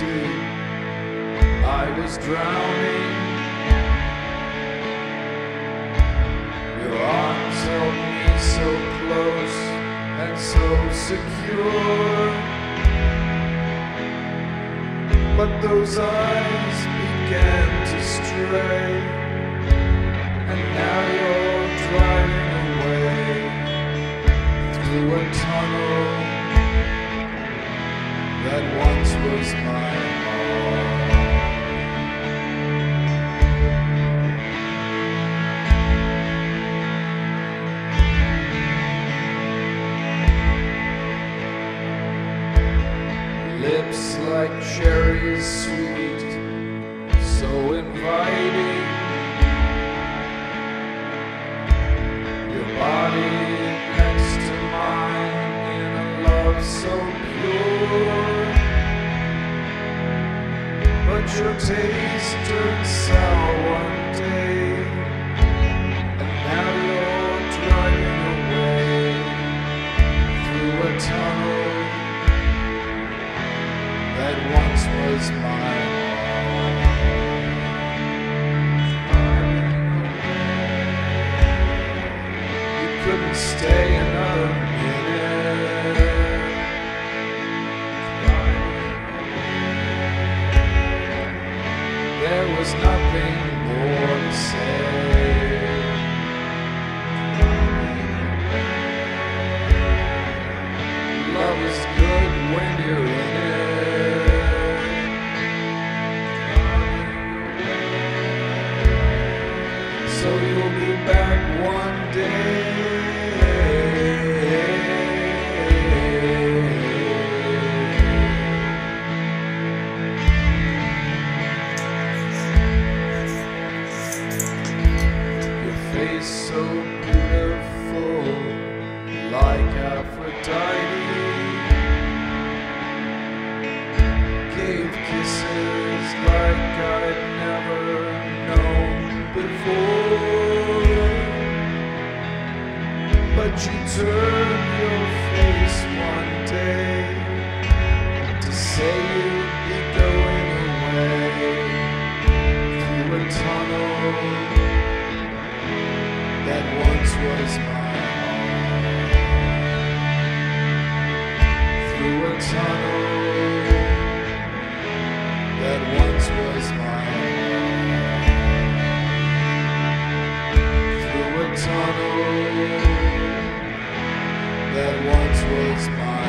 I was drowning. Your arms held me so close and so secure. But those eyes began to stray, and now you're driving. Like cherries sweet, so inviting. Your body next to mine in a love so pure. Your taste turned sour one day, and now you're driving away through a tunnel that once was stay another So you'll be back one day. So beautiful, like Aphrodite. Gave kisses like I'd never known before. But you turned your face one day to say you'd be going away through a tunnel that once was mine. Through a tunnel that once was mine. Through a tunnel that once was mine.